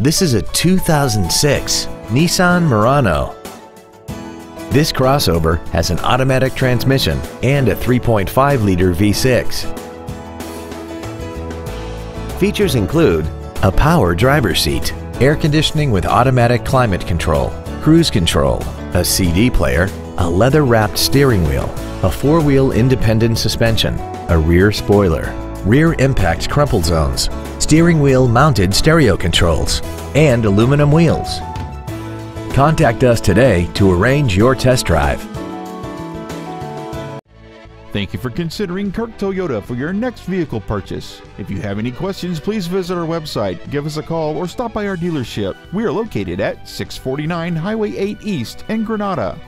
This is a 2006 Nissan Murano. This crossover has an automatic transmission and a 3.5-liter V6. Features include a power driver seat, air conditioning with automatic climate control, cruise control, a CD player, a leather-wrapped steering wheel, a four-wheel independent suspension, a rear spoiler, rear impact crumple zones, steering wheel mounted stereo controls, and aluminum wheels. Contact us today to arrange your test drive. Thank you for considering Kirk Toyota for your next vehicle purchase. If you have any questions, please visit our website, give us a call, or stop by our dealership. We are located at 649 Highway 8 East in Grenada.